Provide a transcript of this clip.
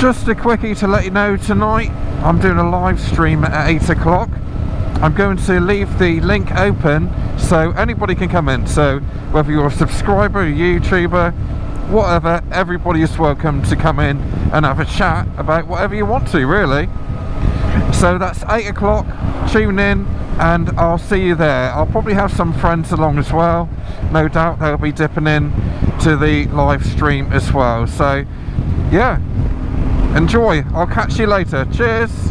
Just a quickie to let you know tonight, I'm doing a live stream at 8 o'clock. I'm going to leave the link open so anybody can come in. So whether you're a subscriber, a YouTuber, whatever, everybody is welcome to come in and have a chat about whatever you want to, really. So that's 8 o'clock, tune in and I'll see you there. I'll probably have some friends along as well. No doubt they'll be dipping in to the live stream as well. So yeah, enjoy. I'll catch you later. Cheers.